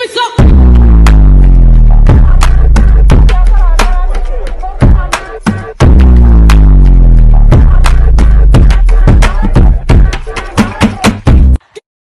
Give me some.